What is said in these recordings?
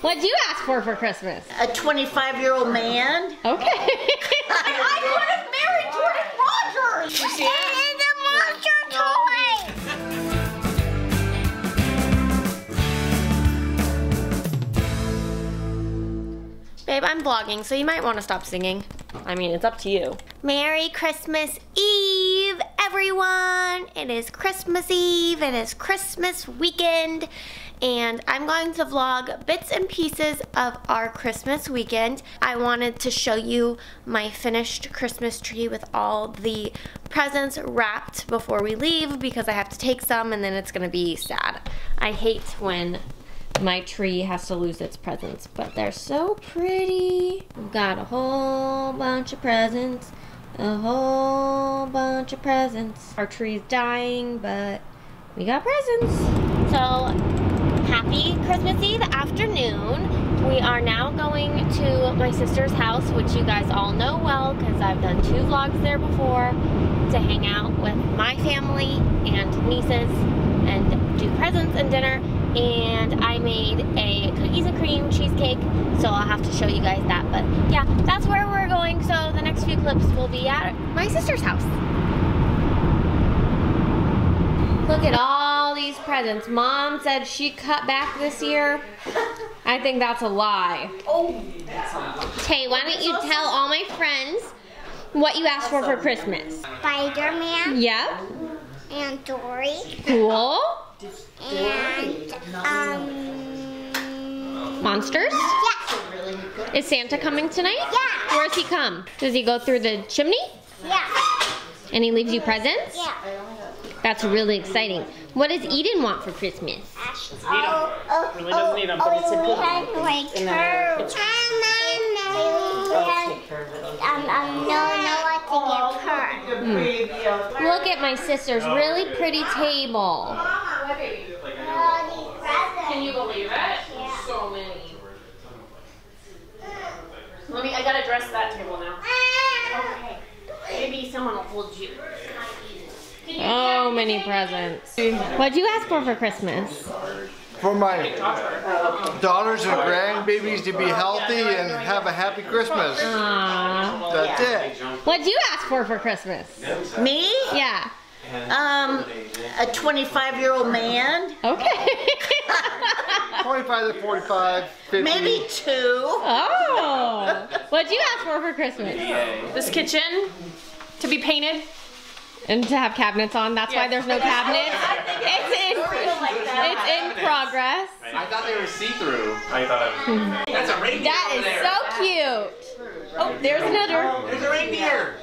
What'd you ask for for Christmas? A 25 year old man. Okay. I could have married Jordan Rodgers. You? It's a monster toy. Babe, I'm vlogging, so you might want to stop singing. I mean, it's up to you. Merry Christmas Eve, everyone! It is Christmas Eve, it is Christmas weekend, and I'm going to vlog bits and pieces of our Christmas weekend. I wanted to show you my finished Christmas tree with all the presents wrapped before we leave because I have to take some and then it's gonna be sad. I hate when my tree has to lose its presents, but they're so pretty. We've got a whole bunch of presents, a whole bunch of presents. Our tree's dying, but we got presents. So, happy Christmas Eve afternoon. We are now going to my sister's house, which you guys all know well because I've done two vlogs there before, to hang out with my family and nieces and do presents and dinner and I made a cookies and cream cheesecake, so I'll have to show you guys that. But yeah, that's where we're going, so the next few clips will be at my sister's house. Look at all these presents. Mom said she cut back this year. I think that's a lie. Oh, Tay, why don't you tell all my friends what you asked for for Christmas? Spider-Man Yep. and Dory Cool. And um Monsters? yeah Is Santa coming tonight? Yeah. Where does he come? Does he go through the chimney? yeah And he leaves you presents? yeah. That's really exciting. What does Eden want for Christmas? Oh oh Really doesn't need 'em, but it's a oh, we good had one. like And then her. it's- Um, um, um, no, no, what to give her. Look at my sister's really pretty table. All these presents. Can you believe it? Yeah. So many. Let me, I gotta dress that table now. Maybe someone will hold you. Oh, many presents. What'd you ask for for Christmas? for my daughters and grandbabies to be healthy and have a happy Christmas. Aww. That's it. What'd you ask for for Christmas? me? Yeah. Um, a 25 year old man. Okay. 25 to 45, 50. Maybe two. oh. What'd you ask for for Christmas? This kitchen to be painted. And to have cabinets on. That's why there's no cabinets. It's in, it's in progress. I thought they were see-through. I thought I was. That's a reindeer That is over there. so cute. Oh, there's another. There's a reindeer.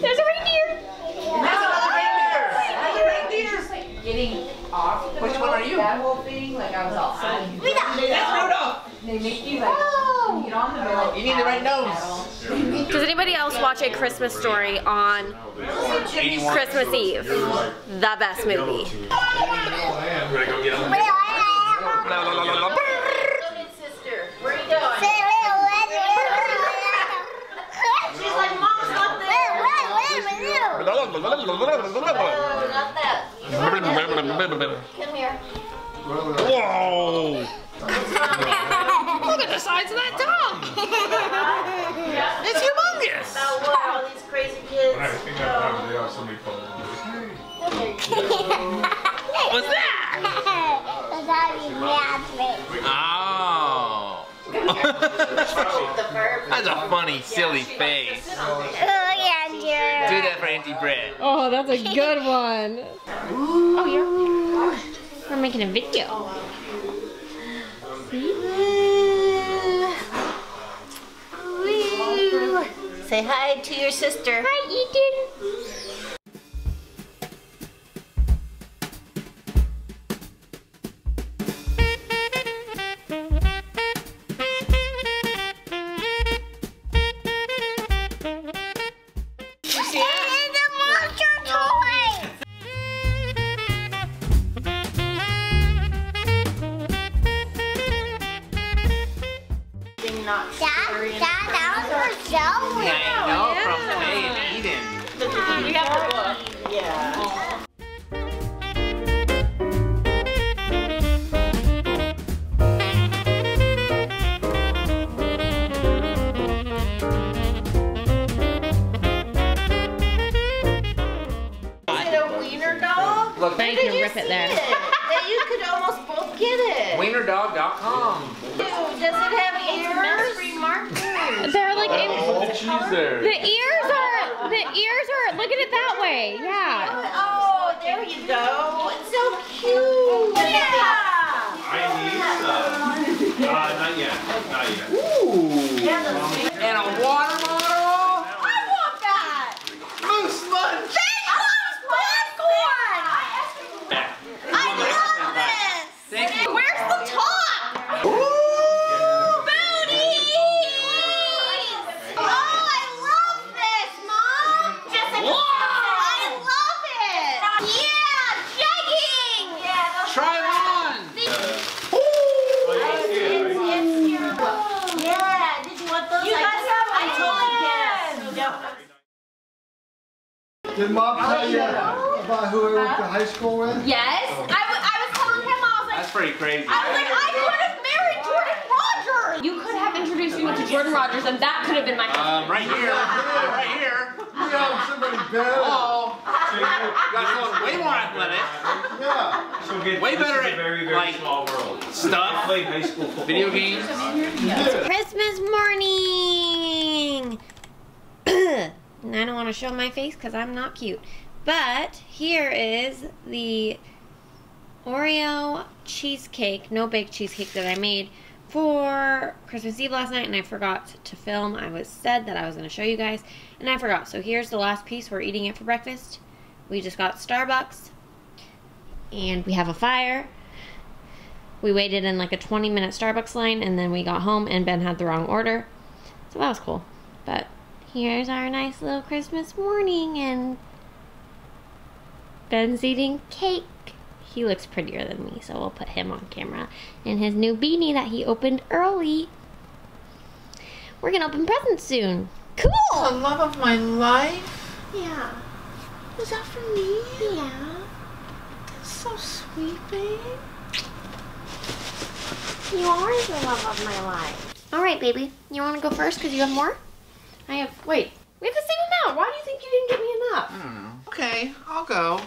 There's a reindeer. There's another reindeer. There's a reindeer. getting off Which one are you? that whole thing, like I was all on. That's Rudolph. They make you like when you get on the middle. You need the right nose. Does anybody else watch A Christmas Story on Christmas Eve? The best movie. We're gonna go get them. Where you going? She's like, Mom's not there. Oh, not that. Come here. Whoa! Look at the size of that dog. It's humongous. Oh, what? All these crazy kids. I think I have they have somebody called. What was that? The verb. That's a funny, silly face. Oh, Do that for Auntie Britt. Oh, that's a good one. Oh, you're. We're making a video. Say hi to your sister. Hi, Eden. It there. That you could almost both get it. wienerdog.com. Does it have ears? Free marker. They're like in, Oh, cheese there. the ears are the ears are look at it that way. Yeah. Oh, there you go. It's so cute. Yeah. I need some. Uh, not yet. Not yet. And a water bottle. I want that. Moose lunch. Big Mom's popcorn. I love this. Thank you. Where's the top? Booties! Oh, I love this, Mom. Jessica, I love it. Yeah, jegging. Yeah, Try them on. Yeah, did you want those? You I guys just- have I totally one. guessed. Did mom tell you about who I went to high school with? Yes. I, w- I was telling him, I was like, That's pretty crazy. I was like, I could have married Jordan Rodgers. You could have introduced me to Jordan Rodgers, and that could have been my husband. Um, right here. Right here. You know somebody better. Oh. You got someone way more athletic. Yeah. So get, Way better at, very, very like, small world. Stuff. Play high school football. Video games. Christmas morning. And I don't want to show my face because I'm not cute. But here is the Oreo cheesecake, no bake cheesecake that I made for Christmas Eve last night, and I forgot to film. I was said that I was going to show you guys, and I forgot. So here's the last piece. We're eating it for breakfast. We just got Starbucks, and we have a fire. We waited in like a 20 minute Starbucks line, and then we got home, and Ben had the wrong order. So that was cool. But here's our nice little Christmas morning, and Ben's eating cake. He looks prettier than me, so we'll put him on camera in his new beanie that he opened early. We're gonna open presents soon. Cool! The love of my life. Yeah. Was that for me? Yeah. That's So sweet, babe. You are the love of my life. All right, baby. You want to go first because you have more? I have. Wait. We have the same amount. Why do you think you didn't get me enough? I don't know. Okay, I'll go.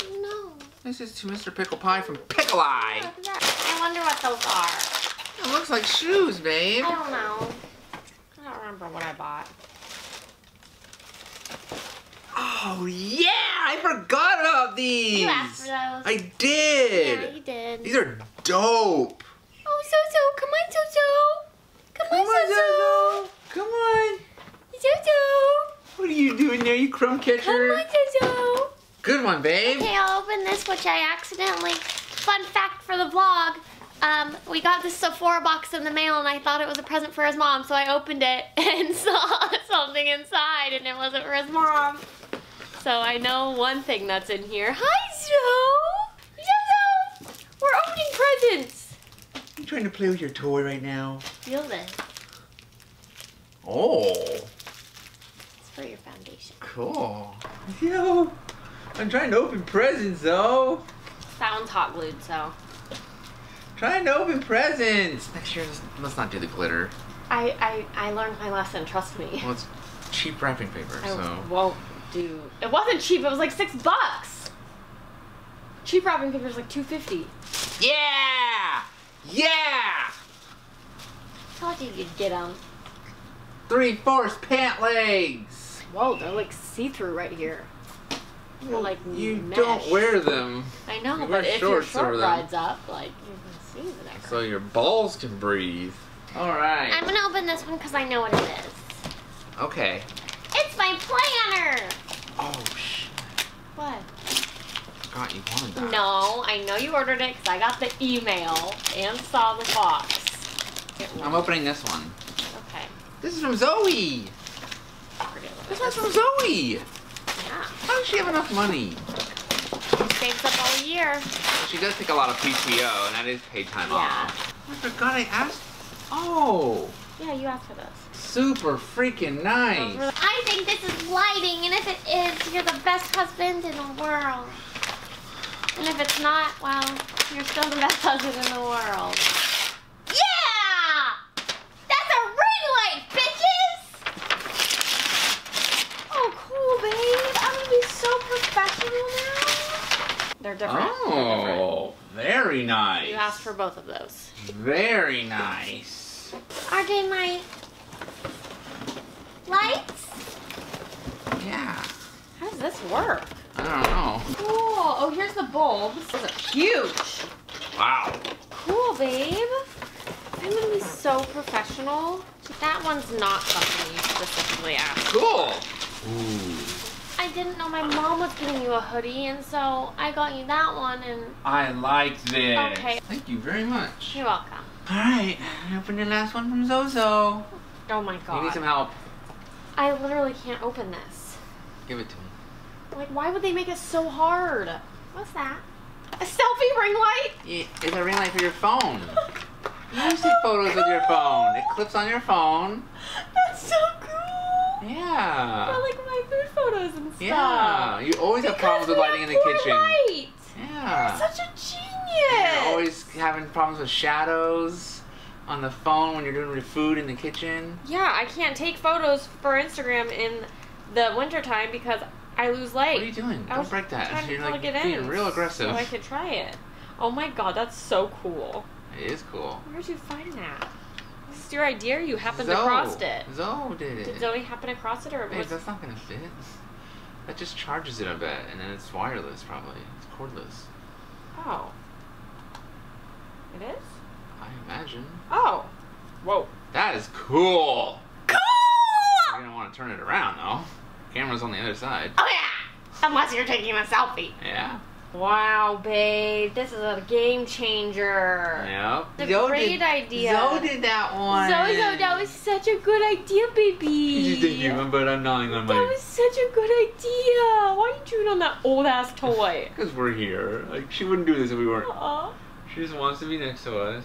Oh, no. This is to Mr. Pickle Pie from Pickle Eye. Look at that. I wonder what those are. It looks like shoes, babe. I don't know. I don't remember what I bought. Oh yeah, I forgot about these. You asked for those. I did. Yeah, you did. These are dope. Oh, Soso, come on, Soso. Come, Come on, Soso. Zozo. Come on. Soso. What are you doing there, you crumb catcher? Come on, Soso. Good one, babe. Okay, I'll open this, which I accidentally. Fun fact for the vlog. Um, we got this Sephora box in the mail, and I thought it was a present for his mom, so I opened it and saw something inside, and it wasn't for his mom. So I know one thing that's in here. Hi, Zoe. Zozo. We're opening presents. You trying to play with your toy right now? Feel this. Oh, It's for your foundation. cool. Yo, I'm trying to open presents though. That one's hot glued, so. Trying to open presents. Next year, let's- let's not do the glitter. I, I, I learned my lesson, trust me. Well, it's cheap wrapping paper, I so. won't do. It wasn't cheap. It was like six bucks. Cheap wrapping paper is like two fifty. Yeah! Yeah! Told you you'd get them. Three fourths pant legs. Whoa, they're like see through right here. They're like You mesh. don't wear them, I know, you but if your shorts over short them. rides up, like you can see the neck. so your balls can breathe. All right. I'm gonna open this one because I know what it is. Okay. It's my planner. Oh sh. What? God, you wanted that. No, I know you ordered it because I got the email and saw the box. I'm opening this one. This is from Zoe. This one's from Zoe. Yeah. How does she have enough money? She Saves up all year. She does take a lot of PTO, and that is paid time Yeah. off. I forgot I asked. Oh, Yeah, you asked for this. super freaking nice. I think this is lighting, and if it is, you're the best husband in the world. And if it's not, well, you're still the best husband in the world. Yeah! That's a ring light, bitches! Oh, cool, babe. I'm gonna be so professional now. Oh, very nice. You asked for both of those. Very nice. Are they my lights? Yeah. How does this work? I don't know. Cool. Oh, here's the bulbs. Those are huge. Wow. Cool, babe. I'm gonna be so professional. That one's not something you specifically asked. Cool. Ooh. I didn't know my mom was getting you a hoodie, and so I got you that one, and I like this. Okay. Thank you very much. you're welcome. All right. I Open the last one from Zozo. Oh my god. You need some help. I literally can't open this. Give it to me. Like, why would they make it so hard? What's that? A selfie ring light? Yeah, it's a ring light for your phone. You take photos with your phone. It clips on your phone. That's so cool. For Yeah. like my food photos and stuff. Yeah. You always have problems with lighting in the kitchen. Light. Yeah. Such a genius. You're always having problems with shadows on the phone when you're doing your food in the kitchen. Yeah, I can't take photos for Instagram in the wintertime because I lose light. What are you doing? I Don't break that. to You're like it being in real aggressive. So I could try it. Oh my god, that's so cool. It is cool. Where'd you find that? Is your idea or you happened Zoe. to cross it? Zoe did it. Did Zoe happen to cross it or Babe, was that's not gonna fit. That just charges it, I bet, and then it's wireless probably. It's cordless. Oh. It is? I imagine. Oh. Whoa. That is cool. Cool! You're gonna want to turn it around though. Camera's on the other side. Oh yeah! Unless you're taking a selfie. Yeah. Wow, babe. This is a game changer. Yep. It's a great idea. Zoe did that one. Zoe, Zoe, that was such a good idea, baby. You think you but I'm gnawing on That my. was such a good idea. Why are you chewing on that old ass toy? Because we're here. Like she wouldn't do this if we weren't. Aw. She just wants to be next to us.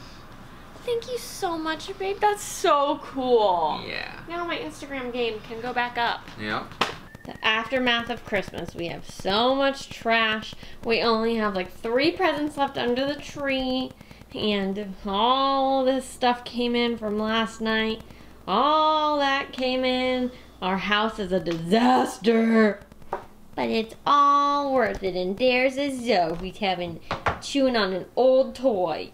Thank you so much, babe. That's so cool. Yeah. Now my Instagram game can go back up. Yep. The aftermath of Christmas. We have so much trash. We only have like three presents left under the tree. And all this stuff came in from last night. All that came in. Our house is a disaster. But it's all worth it. And there's a Zoe having chewing on an old toy.